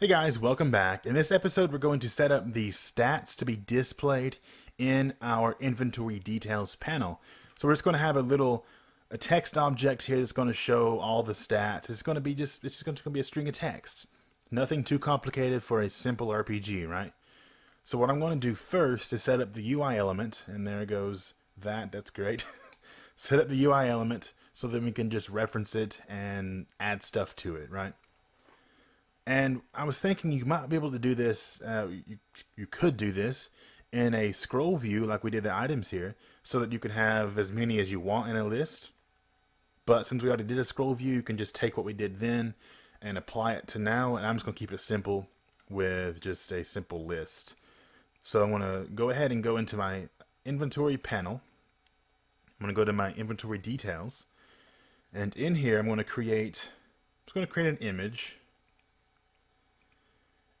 Hey guys, welcome back. In this episode, we're going to set up the stats to be displayed in our inventory details panel. So we're just going to have a little a text object here that's going to show all the stats. It's going to be just it's just going to be a string of text. Nothing too complicated for a simple RPG, right? So what I'm going to do first is set up the UI element, and there goes that. That's great. set up the UI element so that we can just reference it and add stuff to it, right? And I was thinking you might be able to do this, uh, you, you could do this in a scroll view like we did the items here, so that you can have as many as you want in a list. But since we already did a scroll view, you can just take what we did then and apply it to now. And I'm just going to keep it simple with just a simple list. So I'm to go ahead and go into my inventory panel. I'm going to go to my inventory details. And in here, I'm going to create, I'm just going to create an image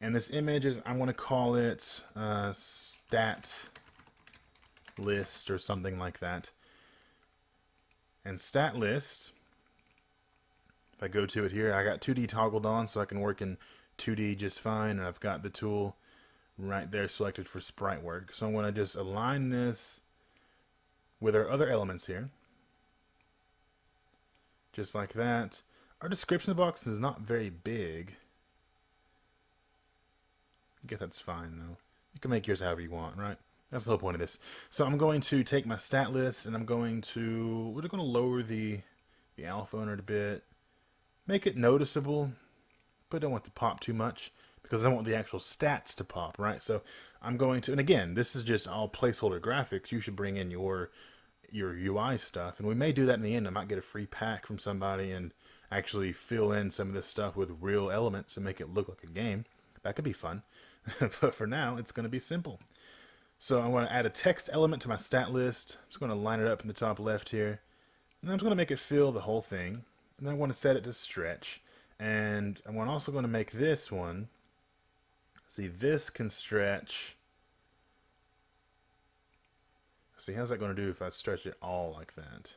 and this image is, I'm going to call it uh, stat list or something like that. And stat list, if I go to it here, I got 2D toggled on so I can work in 2D just fine. And I've got the tool right there selected for sprite work. So I'm going to just align this with our other elements here. Just like that. Our description box is not very big. Guess that's fine though. You can make yours however you want, right? That's the whole point of this. So I'm going to take my stat list and I'm going to, we're going to lower the, the alpha on it a bit. Make it noticeable, but don't want to pop too much because I want the actual stats to pop, right? So I'm going to, and again, this is just all placeholder graphics. You should bring in your your UI stuff, and we may do that in the end. I might get a free pack from somebody and actually fill in some of this stuff with real elements and make it look like a game. That could be fun. but for now, it's going to be simple. So I'm going to add a text element to my stat list. I'm just going to line it up in the top left here. And I'm just going to make it fill the whole thing. And then I want to set it to stretch. And I'm also going to make this one. See, this can stretch. See, how's that going to do if I stretch it all like that?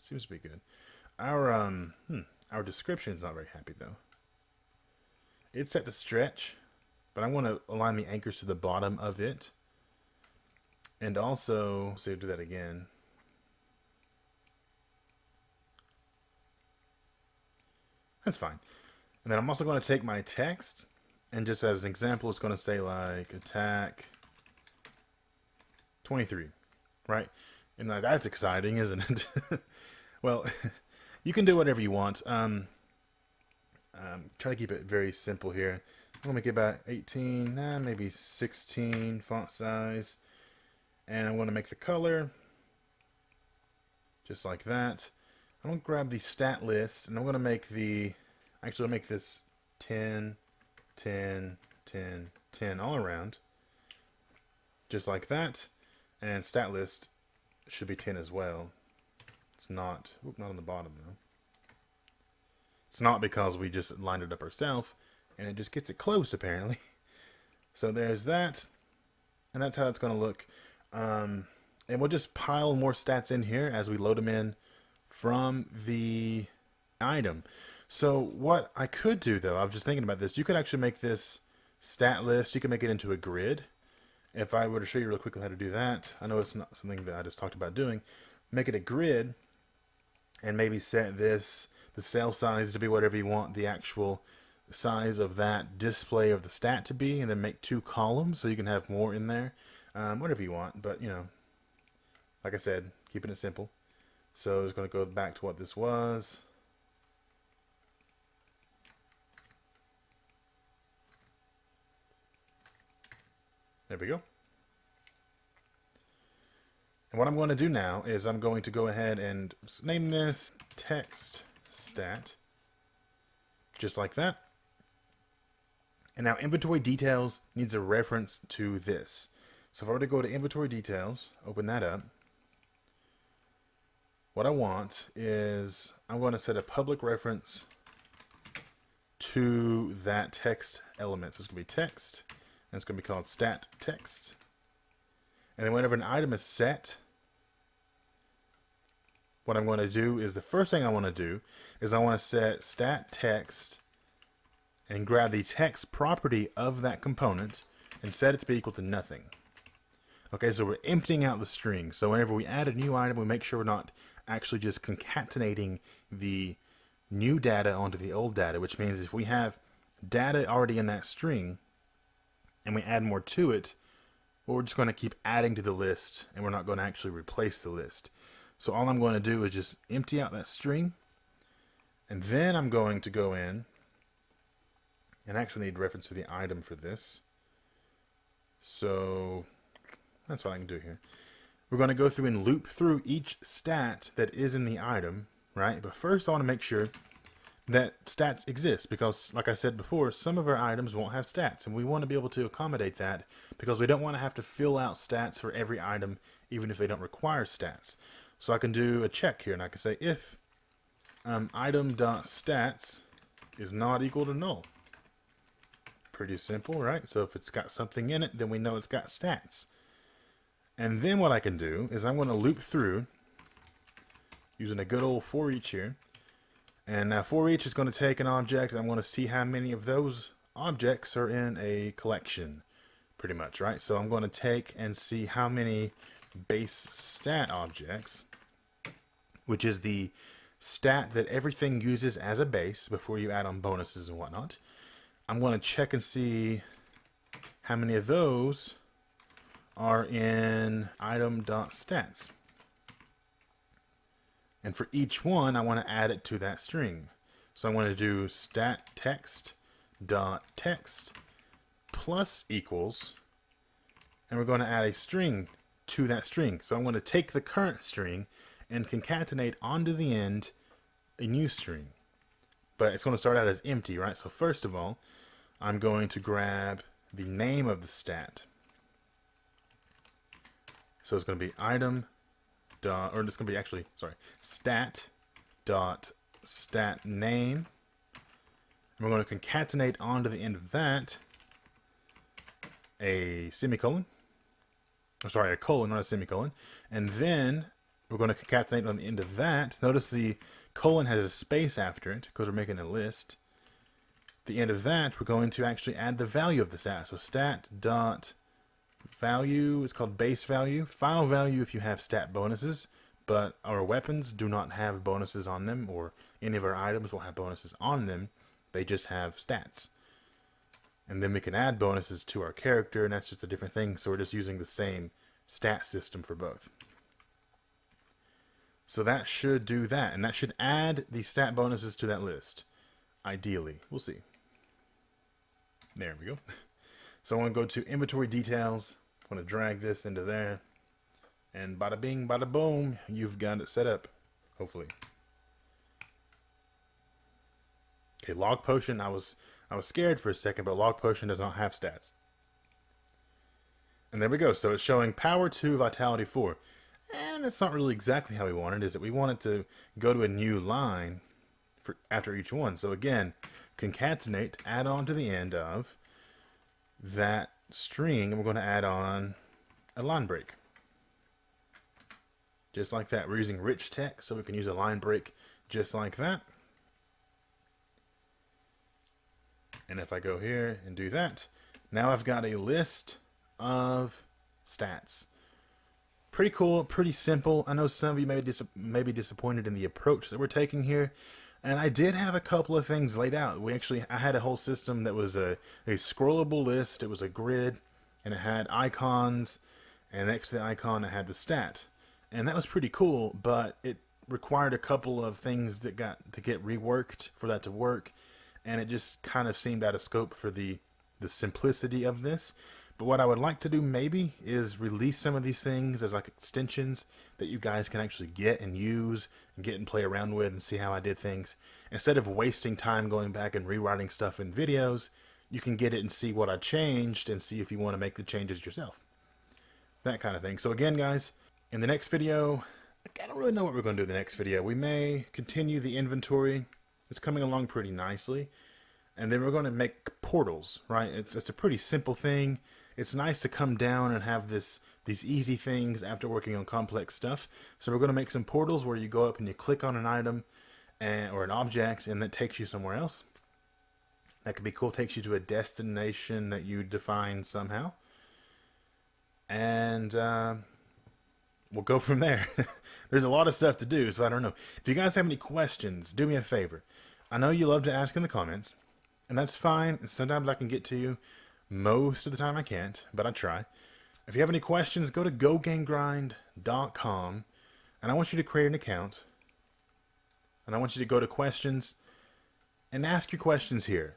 Seems to be good. Our um, hmm, our description is not very happy though. It's set to stretch, but I want to align the anchors to the bottom of it. And also, so do that again. That's fine. And then I'm also going to take my text, and just as an example, it's going to say like attack 23, right? And that's exciting, isn't it? well, you can do whatever you want. Um, um, try to keep it very simple here. I'm to make it about 18, nah, maybe 16 font size. And I'm to make the color just like that. I'm to grab the stat list and I'm to make the, actually I'll make this 10, 10, 10, 10 all around. Just like that. And stat list should be 10 as well. It's not, oop, not on the bottom though. It's not because we just lined it up ourselves, and it just gets it close apparently. So there's that, and that's how it's going to look. Um, and we'll just pile more stats in here as we load them in from the item. So what I could do though, I was just thinking about this, you could actually make this stat list, you can make it into a grid. If I were to show you real quickly how to do that, I know it's not something that I just talked about doing, make it a grid and maybe set this the cell size to be whatever you want the actual size of that display of the stat to be and then make two columns so you can have more in there. Um, whatever you want but you know like I said keeping it simple. So just going to go back to what this was. There we go. And what I'm going to do now is I'm going to go ahead and name this text stat. Just like that. And now inventory details needs a reference to this. So if I were to go to inventory details, open that up, what I want is I'm going to set a public reference to that text element. So it's going to be text, and it's going to be called stat text. And then whenever an item is set, what I'm going to do is the first thing I want to do is I want to set stat text and grab the text property of that component and set it to be equal to nothing. Okay, so we're emptying out the string. So whenever we add a new item, we make sure we're not actually just concatenating the new data onto the old data, which means if we have data already in that string and we add more to it, well, we're just going to keep adding to the list and we're not going to actually replace the list. So all I'm going to do is just empty out that string and then I'm going to go in and actually need reference to the item for this. So that's what I can do here. We're going to go through and loop through each stat that is in the item, right? But first I want to make sure that stats exist because like I said before, some of our items won't have stats and we want to be able to accommodate that because we don't want to have to fill out stats for every item even if they don't require stats. So I can do a check here and I can say if um, item.stats is not equal to null. Pretty simple, right? So if it's got something in it, then we know it's got stats. And then what I can do is I'm going to loop through using a good old for each here. And now for each is going to take an object and I'm going to see how many of those objects are in a collection pretty much, right? So I'm going to take and see how many base stat objects, which is the stat that everything uses as a base before you add on bonuses and whatnot. I'm going to check and see how many of those are in item.stats. And for each one, I want to add it to that string. So I'm going to do stat text dot text plus equals, and we're going to add a string to that string. So I'm going to take the current string and concatenate onto the end a new string. But it's going to start out as empty, right? So first of all, I'm going to grab the name of the stat. So it's going to be item dot, or it's going to be actually, sorry, stat dot stat name. And we're going to concatenate onto the end of that a semicolon. Oh, sorry, a colon, not a semicolon. And then we're going to concatenate on the end of that. Notice the colon has a space after it because we're making a list. The end of that, we're going to actually add the value of the stat. So stat dot value is called base value. Final value if you have stat bonuses, but our weapons do not have bonuses on them, or any of our items will have bonuses on them. They just have stats. And then we can add bonuses to our character, and that's just a different thing, so we're just using the same stat system for both. So that should do that, and that should add the stat bonuses to that list. Ideally. We'll see. There we go. So I want to go to inventory details. I'm going to drag this into there. And bada bing, bada boom, you've got it set up. Hopefully. Okay, log potion. I was I was scared for a second, but log potion does not have stats. And there we go. So it's showing power 2, vitality 4. And it's not really exactly how we wanted, is it? We wanted to go to a new line for after each one. So again, concatenate, add on to the end of that string, and we're going to add on a line break. Just like that. We're using rich text, so we can use a line break just like that. And if I go here and do that, now I've got a list of stats. Pretty cool, pretty simple. I know some of you may be, dis may be disappointed in the approach that we're taking here. And I did have a couple of things laid out. We actually, I had a whole system that was a, a scrollable list. It was a grid, and it had icons, and next to the icon it had the stat. And that was pretty cool, but it required a couple of things that got to get reworked for that to work, and it just kind of seemed out of scope for the the simplicity of this. But what I would like to do maybe is release some of these things as like extensions that you guys can actually get and use and get and play around with and see how I did things. Instead of wasting time going back and rewriting stuff in videos, you can get it and see what I changed and see if you want to make the changes yourself. That kind of thing. So again, guys, in the next video, I don't really know what we're going to do in the next video. We may continue the inventory. It's coming along pretty nicely. And then we're going to make portals, right? It's, it's a pretty simple thing it's nice to come down and have this these easy things after working on complex stuff. So we're going to make some portals where you go up and you click on an item and, or an object and that takes you somewhere else. That could be cool. Takes you to a destination that you define somehow. And uh, we'll go from there. There's a lot of stuff to do, so I don't know. If you guys have any questions, do me a favor. I know you love to ask in the comments, and that's fine. Sometimes I can get to you. Most of the time I can't, but I try. If you have any questions, go to gogamegrind.com, and I want you to create an account. And I want you to go to questions and ask your questions here.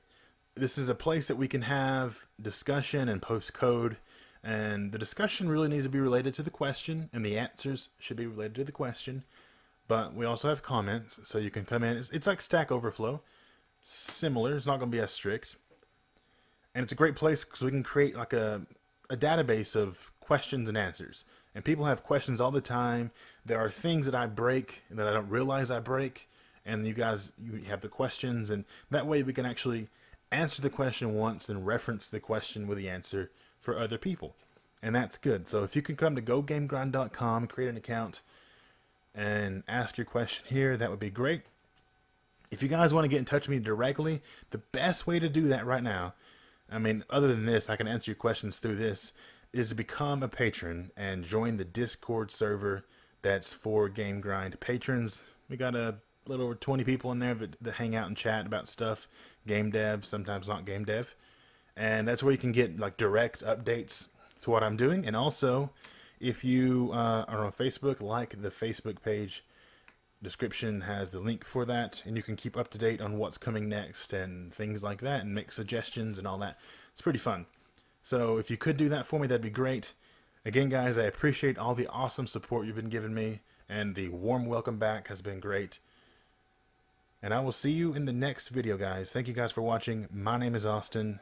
This is a place that we can have discussion and post code and the discussion really needs to be related to the question, and the answers should be related to the question. But we also have comments, so you can come in. It's, it's like Stack Overflow, similar. It's not going to be as strict, and it's a great place because we can create like a a database of questions and answers. And people have questions all the time. There are things that I break that I don't realize I break, and you guys you have the questions, and that way we can actually answer the question once and reference the question with the answer for other people. And that's good. So if you can come to gogamegrind.com, create an account, and ask your question here, that would be great. If you guys want to get in touch with me directly, the best way to do that right now, I mean, other than this, I can answer your questions through this, is to become a patron and join the Discord server that's for Game Grind patrons. We got a little over 20 people in there that, that hang out and chat about stuff, game dev, sometimes not game dev and that's where you can get like direct updates to what I'm doing. And also, if you uh, are on Facebook, like the Facebook page. Description has the link for that, and you can keep up to date on what's coming next and things like that, and make suggestions and all that. It's pretty fun. So if you could do that for me, that'd be great. Again, guys, I appreciate all the awesome support you've been giving me, and the warm welcome back has been great. And I will see you in the next video, guys. Thank you guys for watching. My name is Austin,